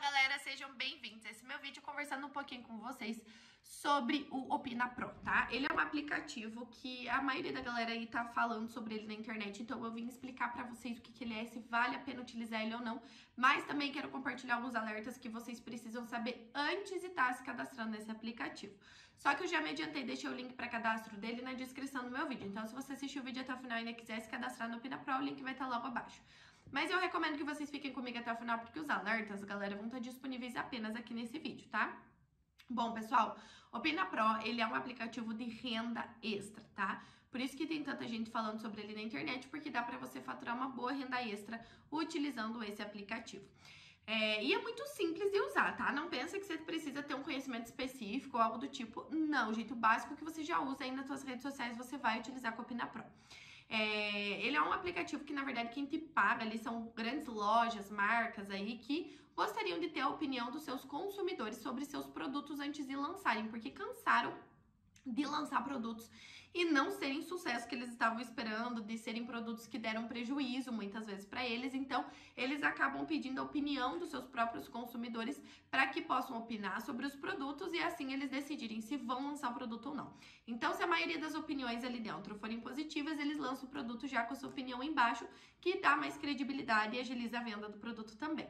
galera, sejam bem-vindos. Esse é meu vídeo conversando um pouquinho com vocês sobre o Opina Pro, tá? Ele é um aplicativo que a maioria da galera aí tá falando sobre ele na internet, então eu vim explicar pra vocês o que, que ele é, se vale a pena utilizar ele ou não, mas também quero compartilhar alguns alertas que vocês precisam saber antes de estar tá se cadastrando nesse aplicativo. Só que eu já me adiantei, deixei o link para cadastro dele na descrição do meu vídeo, então se você assistiu o vídeo até o final e ainda quiser se cadastrar no Opina Pro, o link vai estar tá logo abaixo. Mas eu recomendo que vocês fiquem comigo até o final, porque os alertas, galera, vão estar disponíveis apenas aqui nesse vídeo, tá? Bom, pessoal, o Pina Pro, ele é um aplicativo de renda extra, tá? Por isso que tem tanta gente falando sobre ele na internet, porque dá para você faturar uma boa renda extra utilizando esse aplicativo. É, e é muito simples de usar, tá? Não pensa que você precisa ter um conhecimento específico ou algo do tipo. Não, o jeito básico que você já usa aí nas suas redes sociais, você vai utilizar com o Pina Pro. É, ele é um aplicativo que, na verdade, quem te paga ali são grandes lojas, marcas aí que gostariam de ter a opinião dos seus consumidores sobre seus produtos antes de lançarem, porque cansaram de lançar produtos e não serem sucesso que eles estavam esperando, de serem produtos que deram prejuízo muitas vezes para eles. Então, eles acabam pedindo a opinião dos seus próprios consumidores para que possam opinar sobre os produtos e assim eles decidirem se vão lançar o produto ou não. Então, se a maioria das opiniões ali dentro forem positivas, eles lançam o produto já com a sua opinião embaixo, que dá mais credibilidade e agiliza a venda do produto também.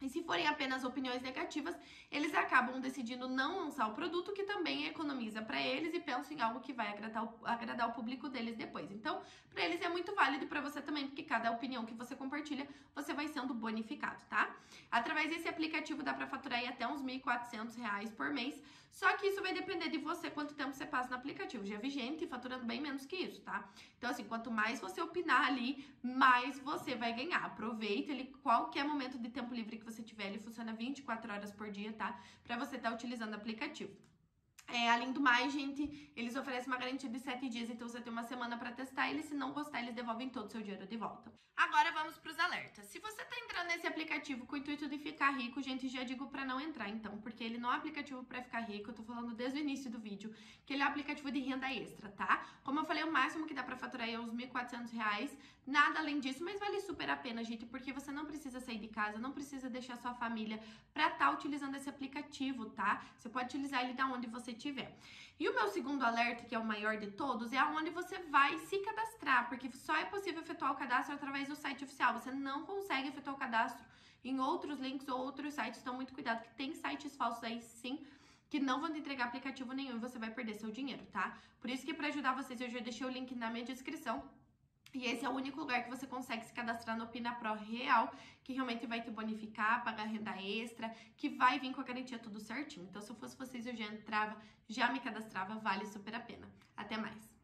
E se forem apenas opiniões negativas, eles acabam decidindo não lançar o produto, que também economiza para eles e pensam em algo que vai agradar o, agradar o público deles depois. Então, para eles é muito válido e para você também, porque cada opinião que você compartilha, você vai sendo bonificado, tá? Através desse aplicativo dá para faturar até uns R$ 1.400 por mês, só que isso vai depender de você, quanto tempo você passa no aplicativo. Já vi gente faturando bem menos que isso, tá? Então, assim, quanto mais você opinar ali, mais você vai ganhar. Aproveita ele qualquer momento de tempo livre que você tiver, ele funciona 24 horas por dia, tá? Para você estar tá utilizando o aplicativo. É, além do mais, gente, eles oferecem uma garantia de 7 dias, então você tem uma semana para testar ele. Se não gostar, eles devolvem todo o seu dinheiro de volta. Agora vamos para os alertas. Se você tá entrando nesse aplicativo com o intuito de ficar rico, gente, já digo para não entrar então, porque ele não é um aplicativo para ficar rico. Eu tô falando desde o início do vídeo que ele é um aplicativo de renda extra, tá? Como eu falei, o máximo que dá para faturar é uns R$ 1.400, nada além disso, mas vale super a pena, gente, porque você não precisa sair de casa, não precisa deixar sua família para estar tá utilizando esse aplicativo, tá? Você pode utilizar ele da onde você tiver. E o meu segundo alerta, que é o maior de todos, é aonde você vai se cadastrar, porque só é possível efetuar o cadastro através do site oficial. Você não consegue efetuar o cadastro em outros links ou outros sites. Então, muito cuidado, que tem sites falsos aí sim que não vão te entregar aplicativo nenhum e você vai perder seu dinheiro, tá? Por isso que para ajudar vocês eu já deixei o link na minha descrição e esse é o único lugar que você consegue se cadastrar no Pina Pro real, que realmente vai te bonificar, pagar renda extra, que vai vir com a garantia tudo certinho. Então, se eu fosse vocês, eu já entrava, já me cadastrava, vale super a pena. Até mais!